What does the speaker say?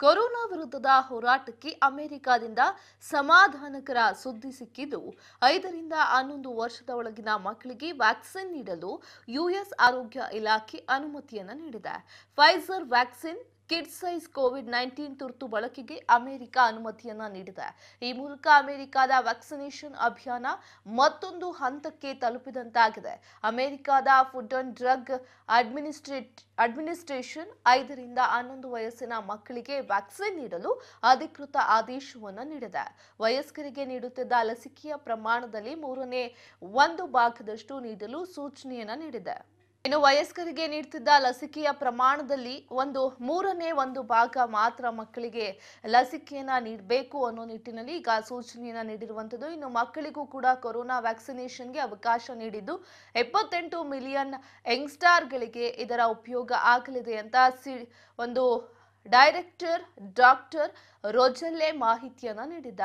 Corona ವಿರುದ್ಧದ ಹೋರಾಟಕ್ಕೆ ಅಮೆರಿಕದಿಂದ ಸಮಾಧಾನಕರ ಸುದ್ದಿ ಸಿಕ್ಕಿದ್ದು, ಐದರಿಂದ ಹನ್ನೊಂದು ವರ್ಷದ ಒಳಗಿನ ಮಕ್ಕಳಿಗೆ ವ್ಯಾಕ್ಸಿನ್ ನೀಡಲು ಯುಎಸ್ ಆರೋಗ್ಯ ಇಲಾಖೆ ಅನುಮತಿಯನ್ನು ನೀಡಿದೆ. Pfizer vaccine kid size covid nineteen ತುರ್ತು ಬಳಕೆಗೆ ಅಮೆರಿಕ ಅನುಮತಿಯನ್ನ ನೀಡಿದೆ. ಈ ಮೂಲಕ ಅಮೆರಿಕದ ವ್ಯಾಕ್ಸಿನೇಷನ್ ಅಭಿಯಾನ ಮತ್ತೊಂದು ಹಂತಕ್ಕೆ ತಲುಪಿದಂತಾಗಿದೆ. ಅಮೆರಿಕದ food and drug administrate, administration ಐದರಿಂದ ಹನ್ನೊಂದು ವಯಸ್ಸಿನ ಮಕ್ಕಳಿಗೆ ವ್ಯಾಕ್ಸಿನ್ ನೀಡಲು ಅಧಿಕೃತ ಆದೇಶವನ್ನು ನೀಡಿದೆ. ವಯಸ್ಕರಿಗೆ ನೀಡುತ್ತಿದ್ದ ಲಸಿಕೆಯ ಪ್ರಮಾಣದಲ್ಲಿ ಮೂರನೇ ಒಂದು ಭಾಗದಷ್ಟು ನೀಡಲು ಸೂಚನೆಯನ್ನು ನೀಡಿದೆ. ಇನ್ನು ವಯಸ್ಕರಿಗೆ ನೀಡ್ತಿದ್ದ ಲಸಿಕೆಯ ಪ್ರಮಾಣದಲ್ಲಿ ಒಂದು ಮೂರನೇ ಒಂದು ಭಾಗ ಮಾತ್ರ ಮಕ್ಕಳಿಗೆ ಲಸಿಕೆಯನ್ನ ನೀಡಬೇಕು ಅನ್ನೋ ನಿಟ್ಟಿನಲ್ಲಿ ಈಗ ಸೂಚನೆಯನ್ನ ನೀಡಿರುವಂಥದ್ದು. ಇನ್ನು ಮಕ್ಕಳಿಗೂ ಕೂಡ ಕೊರೋನಾ ವ್ಯಾಕ್ಸಿನೇಷನ್ಗೆ ಅವಕಾಶ ನೀಡಿದ್ದು ಎಪ್ಪತ್ತೆಂಟು ಮಿಲಿಯನ್ ಯಂಗ್ಸ್ಟಾರ್ಗಳಿಗೆ ಇದರ ಉಪಯೋಗ ಆಗಲಿದೆ ಅಂತ ಸಿ ಒಂದು ಡೈರೆಕ್ಟರ್ ಡಾಕ್ಟರ್ ರೋಜಲ್ಲೆ ಮಾಹಿತಿಯನ್ನ ನೀಡಿದ್ದಾರೆ.